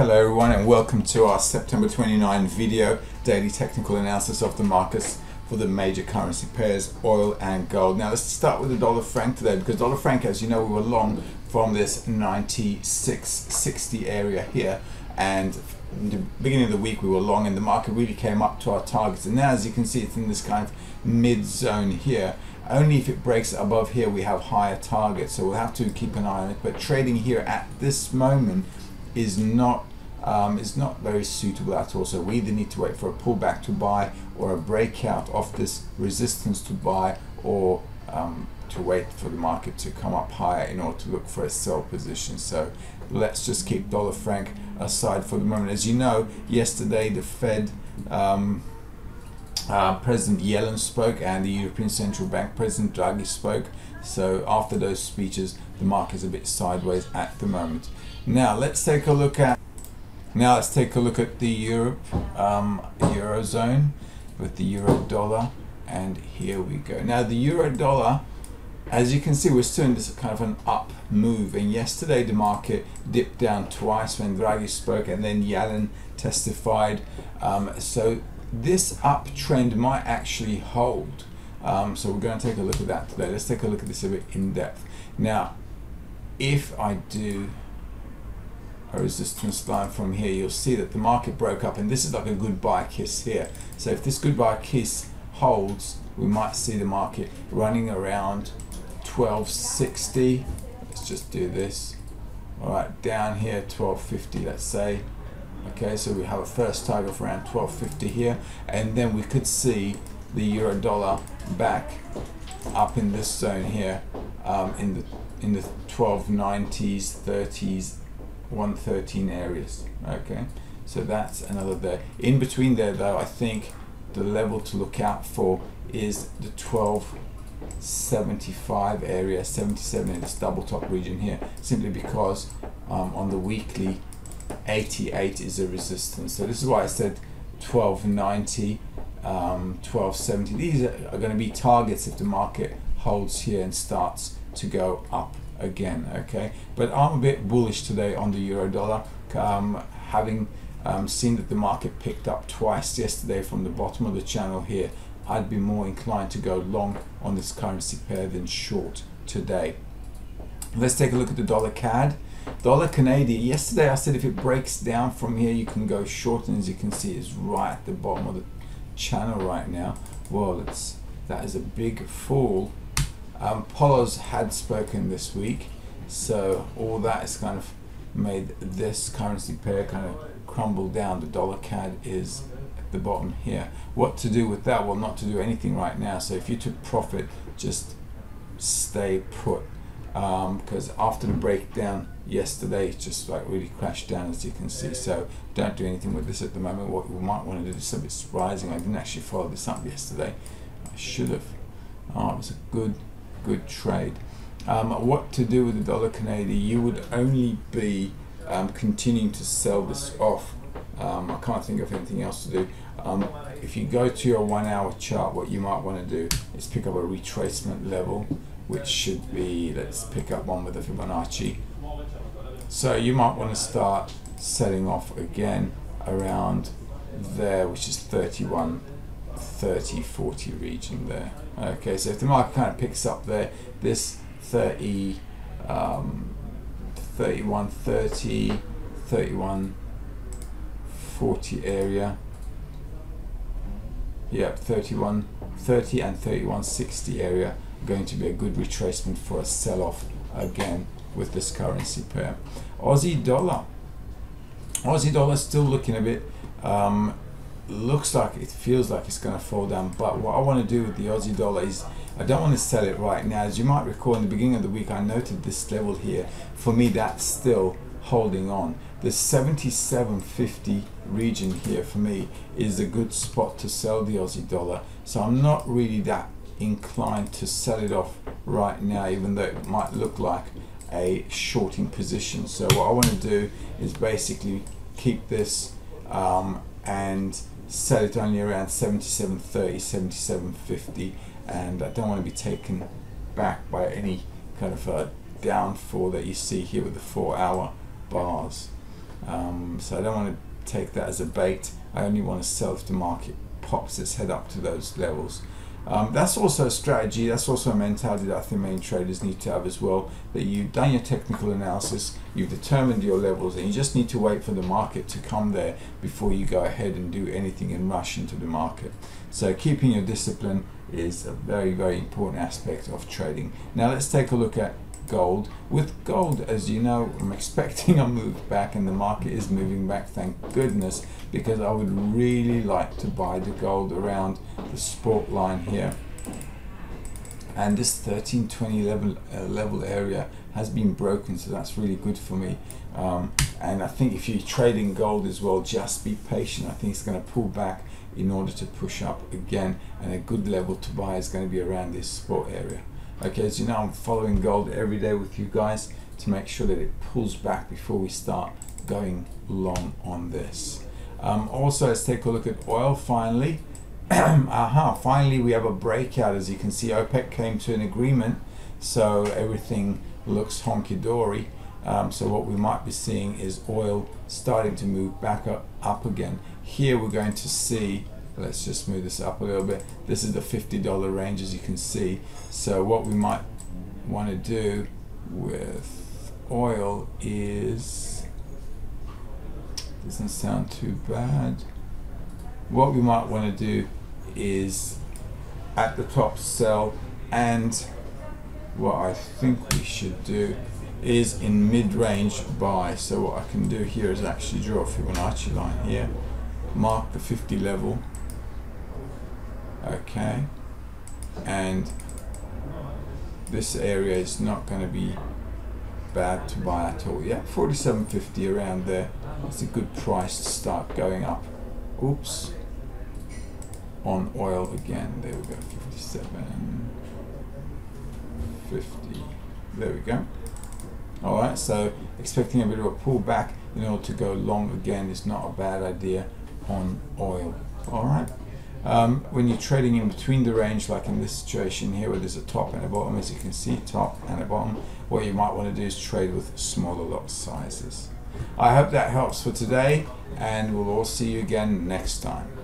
Hello everyone and welcome to our September 29 video daily technical analysis of the markets for the major currency pairs oil and gold. Now let's start with the dollar franc today because dollar franc as you know we were long from this 96.60 area here and the beginning of the week we were long and the market really came up to our targets. And now as you can see it's in this kind of mid zone here. Only if it breaks above here we have higher targets. So we'll have to keep an eye on it. But trading here at this moment is not um, is not very suitable at all so we either need to wait for a pullback to buy or a breakout of this resistance to buy or um, to wait for the market to come up higher in order to look for a sell position so let's just keep dollar franc aside for the moment as you know yesterday the Fed um, uh, President Yellen spoke and the European Central Bank President Draghi spoke. So after those speeches, the market is a bit sideways at the moment. Now let's take a look at now let's take a look at the Europe um, eurozone with the euro dollar, and here we go. Now the euro dollar, as you can see, we're still in this kind of an up move. And yesterday the market dipped down twice when Draghi spoke, and then Yellen testified. Um, so this uptrend might actually hold. Um, so we're going to take a look at that today. Let's take a look at this a bit in depth. Now, if I do a resistance line from here, you'll see that the market broke up and this is like a goodbye kiss here. So if this goodbye kiss holds, we might see the market running around 1260. Let's just do this. All right, down here 1250, let's say. Okay, so we have a first target of around 1250 here, and then we could see the euro dollar back up in this zone here um, in the in the 1290s, 30s, 113 areas. Okay, so that's another there. In between there, though, I think the level to look out for is the 1275 area, 77 in this double top region here, simply because um, on the weekly 88 is a resistance. So this is why I said 1290, um, 1270. These are, are going to be targets if the market holds here and starts to go up again. Okay, but I'm a bit bullish today on the euro dollar, um, having um, seen that the market picked up twice yesterday from the bottom of the channel here. I'd be more inclined to go long on this currency pair than short today. Let's take a look at the dollar CAD. Dollar Canadian. Yesterday I said if it breaks down from here, you can go short, and as you can see, it's right at the bottom of the channel right now. Well, it's that is a big fall. Um, Poloz had spoken this week, so all that has kind of made this currency pair kind of crumble down. The dollar CAD is at the bottom here. What to do with that? Well, not to do anything right now. So if you took profit, just stay put because um, after the breakdown yesterday it just like really crashed down as you can see so don't do anything with this at the moment what we might want to do is bit surprising I didn't actually follow this up yesterday I should have oh it was a good good trade. Um, what to do with the dollar Canadian? You would only be um, continuing to sell this off. Um, I can't think of anything else to do. Um, if you go to your one hour chart what you might want to do is pick up a retracement level which should be, let's pick up one with the Fibonacci. So you might want to start selling off again around there, which is 31, 30, 40 region there. Okay, so if the market kind of picks up there, this 30, um, 31, 30, 31, 40 area, Yep, 31, 30 and 31, 60 area going to be a good retracement for a sell-off again with this currency pair. Aussie dollar. Aussie dollar still looking a bit um, looks like it feels like it's going to fall down but what I want to do with the Aussie dollar is I don't want to sell it right now. As you might recall in the beginning of the week I noted this level here. For me that's still holding on. The 7750 region here for me is a good spot to sell the Aussie dollar. So I'm not really that inclined to sell it off right now even though it might look like a shorting position. So what I want to do is basically keep this um, and sell it only around 77.30 77.50 and I don't want to be taken back by any kind of a downfall that you see here with the four hour bars Um, so I don't want to take that as a bait. I only want to sell if the market pops its head up to those levels. Um, that's also a strategy, that's also a mentality that I think main traders need to have as well. That you've done your technical analysis, you've determined your levels, and you just need to wait for the market to come there before you go ahead and do anything and rush into the market. So, keeping your discipline is a very, very important aspect of trading. Now, let's take a look at gold. With gold, as you know, I'm expecting a move back and the market is moving back, thank goodness, because I would really like to buy the gold around the support line here. And this 1320 level, uh, level area has been broken, so that's really good for me. Um, and I think if you're trading gold as well, just be patient. I think it's going to pull back in order to push up again, and a good level to buy is going to be around this support area. Okay, as you know, I'm following gold every day with you guys to make sure that it pulls back before we start going long on this. Um, also, let's take a look at oil finally. Aha, finally we have a breakout. As you can see, OPEC came to an agreement, so everything looks honky-dory. Um, so what we might be seeing is oil starting to move back up, up again. Here we're going to see let's just move this up a little bit. This is the $50 range as you can see. So what we might want to do with oil is doesn't sound too bad. What we might want to do is at the top sell and what I think we should do is in mid-range buy. So what I can do here is actually draw a Fibonacci line here mark the 50 level okay. And this area is not going to be bad to buy at all. Yeah 47.50 around there. It's a good price to start going up. Oops. On oil again. There we go. 57 50 there we go. All right so expecting a bit of a pullback in order to go long again is not a bad idea on oil. All right um, when you're trading in between the range, like in this situation here where there's a top and a bottom, as you can see, top and a bottom, what you might want to do is trade with smaller lot sizes. I hope that helps for today and we'll all see you again next time.